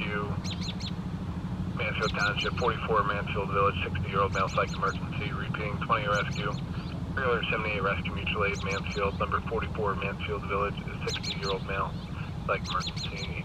Rescue Wheeler, 78 Rescue, Mansfield Township, 44 Mansfield Village, 60-year-old male psych emergency, repeating 20 Rescue. Wheeler, 78 Rescue Mutual Aid, Mansfield, number 44 Mansfield Village, 60-year-old male psych emergency,